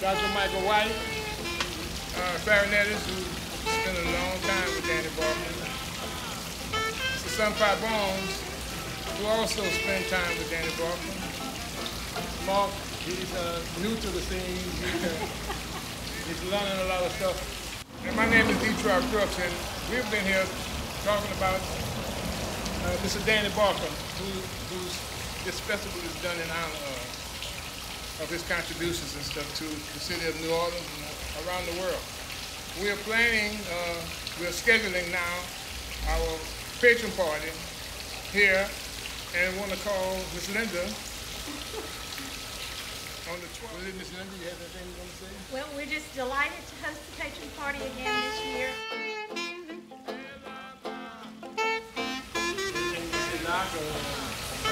Dr. Michael White, uh, clarinetist, who spent a long time with Danny Barker. Mr. Sunpie Barnes, who also spent time with Danny Barker. Mark, he's uh, new to the scene. He's, uh, he's learning a lot of stuff. And my name is Detroit Brooks, and we've been here talking about uh, Mr. Danny Barker, who, this festival is done in honor of of his contributions and stuff to the city of New Orleans and around the world. We are planning, uh, we are scheduling now our patron party here, and we want to call Miss Linda on the 12th. Was it Miss Linda? You have anything you want to say? Well, we're just delighted to host the patron party again this year.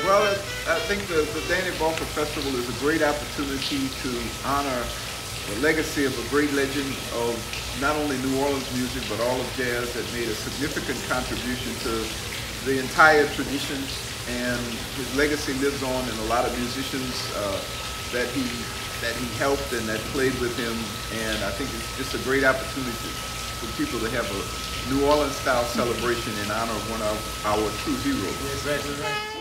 Well, it, I think the, the Danny Barker Festival is a great opportunity to honor the legacy of a great legend of not only New Orleans music, but all of jazz that made a significant contribution to the entire tradition. And his legacy lives on in a lot of musicians uh, that he that he helped and that played with him. And I think it's just a great opportunity for people to have a New Orleans style celebration in honor of one of our true heroes. Exactly right.